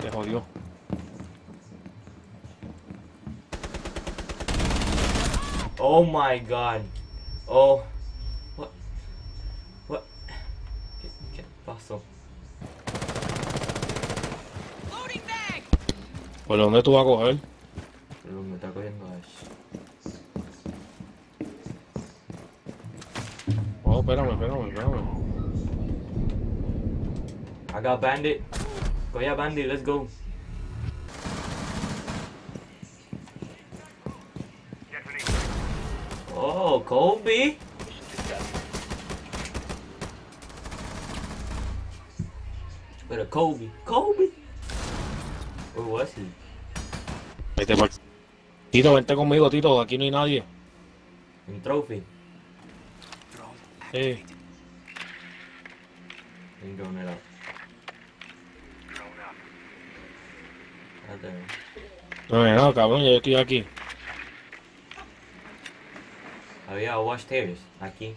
Te jodió. Oh my god. Oh. What? What? ¿Qué, qué pasó? ¿Por dónde tú vas a coger? Pero me está cogiendo Ash. Oh, espérame, espérame, espérame. I got bandit. Go yeah, bandit. Let's go. Oh, Kobe. Pero Kobe, Kobe. Where was he? Vete por... Tito, vente conmigo, Tito. Aquí no hay nadie. In trophy. Eh, In drone no, no, cabrón, yo estoy aquí. Había wash stairs aquí.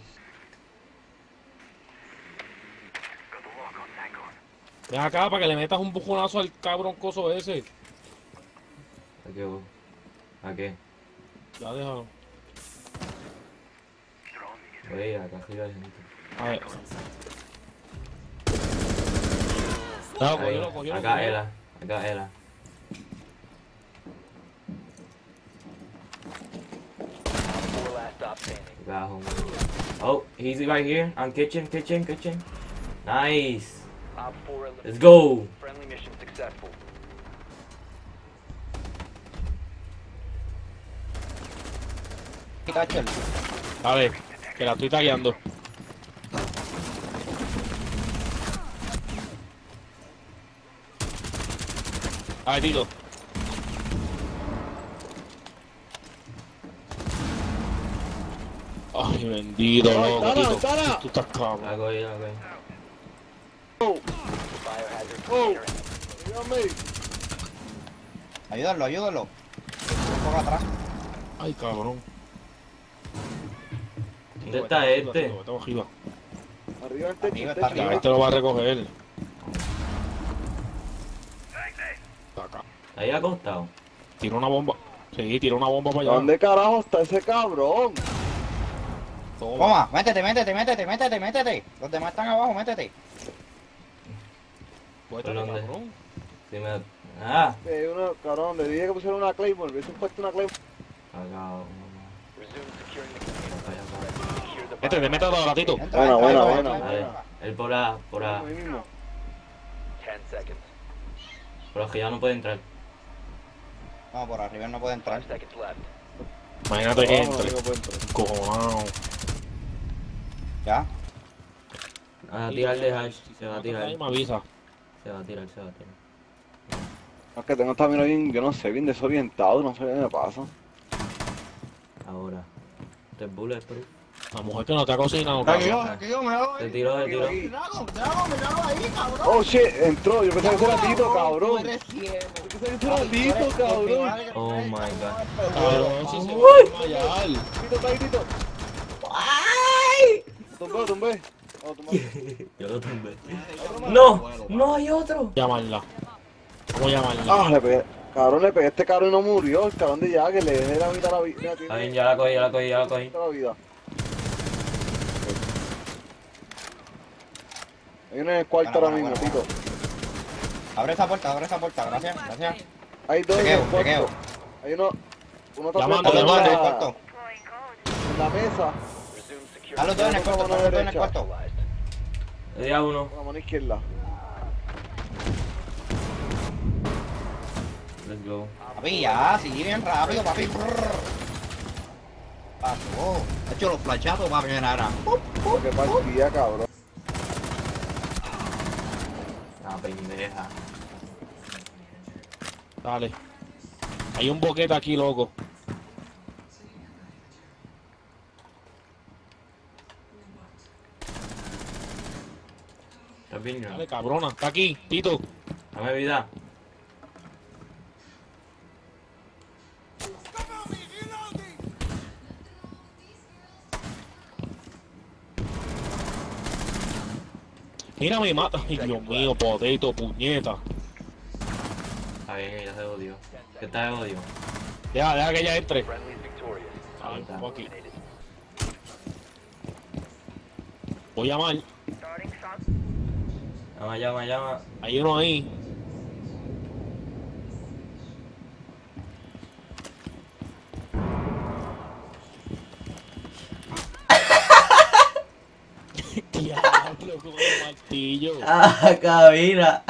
Ven acá para que le metas un bujonazo al cabrón coso ese. ¿A qué? ¿A qué? Ya déjalo. Oye, acá arriba hay gente. A ver. No, acá. Ela, acá Ela. Stop standing. Acá home. Oh, he's right here. On kitchen, kitchen, kitchen. Nice. Let's go. Friendly mission successful. Dale, que la estoy tagueando. A ver, Ay, bendito, loco, Tito. Tú estás cabrón. La cogí, la cogí. Biohazard Oh. container. Ayúdalo, ayúdalo. Poco atrás. Ay, cabrón. ¿Dónde está este? Estamos arriba. Arriba el techo, Arriba, está arriba. Este lo va a recoger. Está acá. Ahí acostado. Tira una bomba. Sí, tira una bomba para allá. ¿Dónde carajo está ese cabrón? Toma. Toma, métete, métete, métete, métete, métete. Los demás están abajo, métete. Pues ¿Por este dónde? cabrón. Sí me... Ah. Eh, una, cabrón, le dije que pusiera una Claymore, hubiesen puesto una Claymore. The Métete, biohazard. métete a gatito. Entra, buena. entra, Vale. entra. Él por la... por la... Ahí mismo. 10 seconds. por la que ya no puede entrar. No, por arriba no puede 5 entrar. Imagínate que Vamos, entre. Cojonado. Ya. A tirar de hash. Se va a tirar. Ahí me avisa. Se va a tirar, se va a tirar. Es que tengo esta mira bien, yo no sé, bien desorientado, no sé qué me pasa. Ahora. Este es bulletproof. La mujer que no te ha cocinado, Aquí yo, cabrón. aquí yo, me hago Te tiró, te hago ahí, cabrón. Oh shit, entró, yo pensaba que era Tito, cabrón. Yo pensaba que era Tito, cabrón. Oh my god. Cabrón, si se va a. Tito, Tito. Tumbé, tumbé. Oh, tumbé. Yo lo tumbé. No, no hay otro. Llamarla. ¿Cómo llamarla? Ah, le pegué. Cabrón, le pegué a este cabrón y no murió. El cabrón de ya que le dejé la mitad la vida. Está bien, ya la cogí, ya la cogí, ya la cogí. la vida. Hay uno en el cuarto ahora mismo, Tito. Abre esa puerta, abre esa puerta, gracias, gracias. Hay dos en Chequeo, el cuarto. chequeo. Hay uno. Uno está a en. En la mesa. Están los dos en el cuarto, están los dos en el cuarto. Le di a uno. Mano izquierda. Let's go. Papi, ya, sigue bien rápido, papi. Pasó. De hecho, los flachazos, papi, mira, ahora. Porque partida, cabrón. Ah, pendeja. Dale. Hay un boquete aquí, loco. ¿Estás bien, Dale, cabrona. Está aquí, Tito. Dame vida. Mira, me mata. Ay, Dios mío, potato, puñeta. Está bien, ella se odió. ¿Qué tal odio? Deja, deja que ella entre. Está. poquito. Voy a llamar. Llama, llama, llama. Hay uno ahí. Diablo, martillo. Ah, cabina.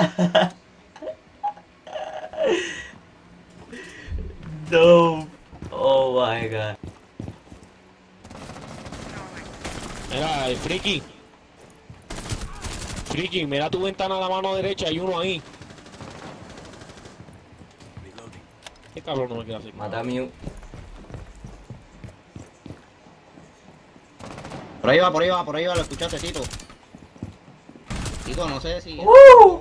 no. Oh my god. Mira, el friki. Friki, mira tu ventana a la mano derecha, hay uno ahí. Qué cabrón no me queda así. Mata a Mew. Por ahí va, por ahí va, por ahí va, lo escuchaste, Tito. Tito, no sé si... ¡Uh!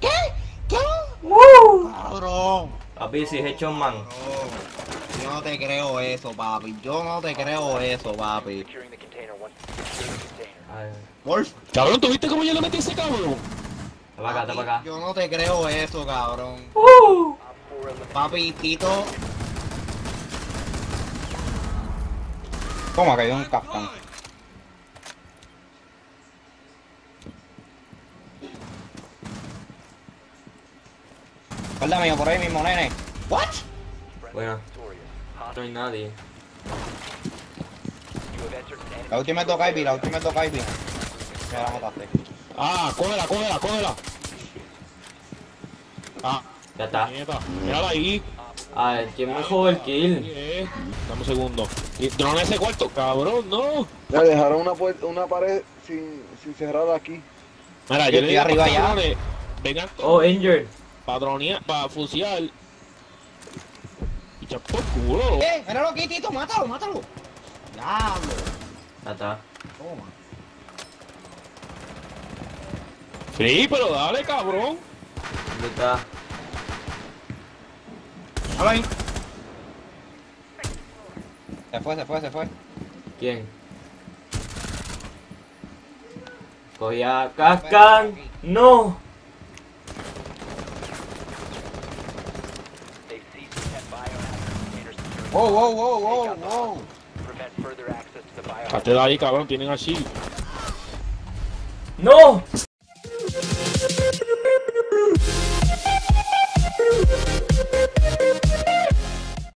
¿Qué? ¿Qué? Cabrón. Papi, si es hecho man. Cabrón. Yo no te creo eso, papi. Yo no te creo eso, papi. Wolf. Cabrón, ¿tú viste cómo yo le metí ese cabrón? Está para acá, está para acá. Yo no te creo eso, cabrón. Op 4 eliminated. Papi, Tito. ¿Cómo cayó un capcán? Espalda mío, por ahí mismo, nene. What? Bueno. No hay nadie. La última toca Ivy, la última toca Ivy. Me la mataste. Ah, cógela, cógela, cógela. Ah, Ya está. nieta. Mírala ahí. A ver, ¿quién me jugó el kill? Eh, Dame un segundo. Y drone ese cuarto, cabrón, no. Le dejaron una, una pared sin, sin cerrar aquí. Mira, Yo yo le estoy arriba ya. Vengan Oh, injured. padronear, para fusiar. Y ya por culo. ¡Eh! Míralo aquí, Tito, mátalo, mátalo. Diablo. Ya está. Toma. Sí, pero dale, cabrón. ¿Dónde está? Habla ahí. Se fue, se fue, se fue. ¿Quién? Cogí a Cascan. No. They've seized the 10 biohazard containers securing Wow, wow, wow, wow, wow. Hazte de ahí, cabrón, tienen así. No.